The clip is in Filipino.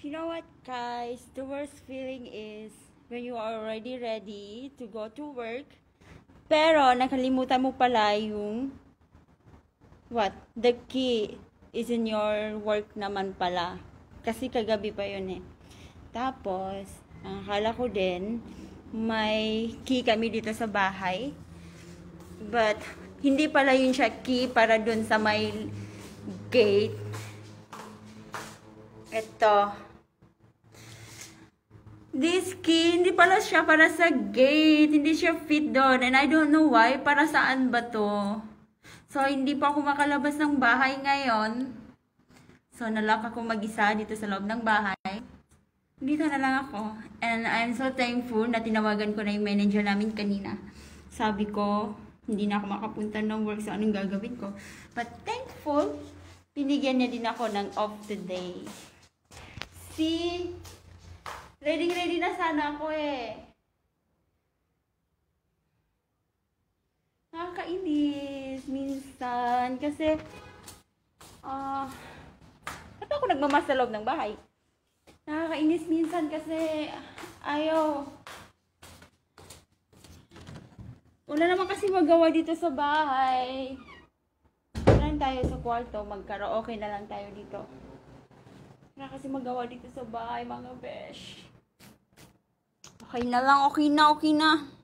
You know what, guys? The worst feeling is when you are already ready to go to work, pero nakalimutan mo pala yung what? The key is in your work naman pala. Kasi kagabi pa yun eh. Tapos, ang akala ko din, may key kami dito sa bahay. But, hindi pala yun siya key para dun sa may gate. Ito. This key, hindi pala siya para sa gate. Hindi siya fit doon. And I don't know why. Para saan ba to? So, hindi pa ako makalabas ng bahay ngayon. So, nalak ako mag-isa dito sa loob ng bahay. Dito na lang ako. And I'm so thankful na tinawagan ko na yung manager namin kanina. Sabi ko, hindi na ako makapunta ng work. So, anong gagawin ko? But thankful, pinigyan niya din ako ng off today. See? Ready, ready na sana ako eh. Nakakainis minsan kasi ah uh, ako nagmamas sa loob ng bahay? Nakakainis minsan kasi ayaw. Wala naman kasi magawa dito sa bahay. Wala tayo sa kwarto, magkaraoke na lang tayo dito. Wala kasi magawa dito sa bahay, mga besh. Okay na lang, okay na, okay na.